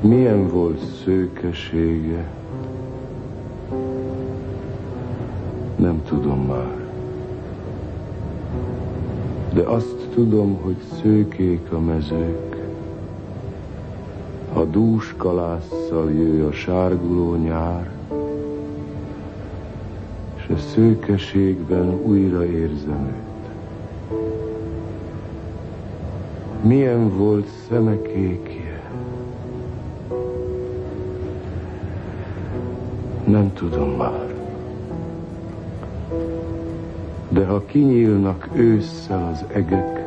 Milyen volt szőkesége? Nem tudom már. De azt tudom, hogy szőkék a mezők. A dús kalásszal jöjj a sárguló nyár, és a szőkeségben újra érzem őt. Milyen volt szemekékje? Nem tudom már. De ha kinyílnak ősszel az egek,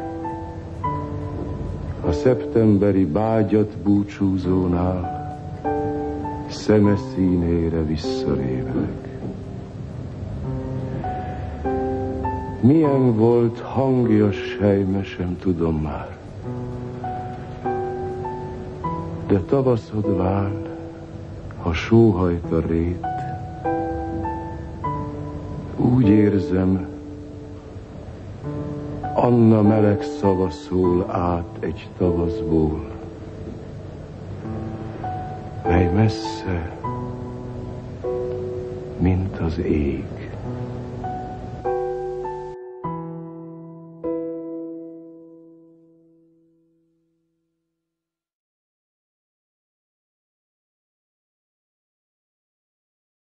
a szeptemberi bágyat búcsúzónál, szeme színére visszalévelek. Milyen volt hangja sejme, sem tudom már. De tavaszodván, ha sóhajt a rét, úgy érzem, Anna meleg szava szól át egy tavaszból, mely messze, mint az ég.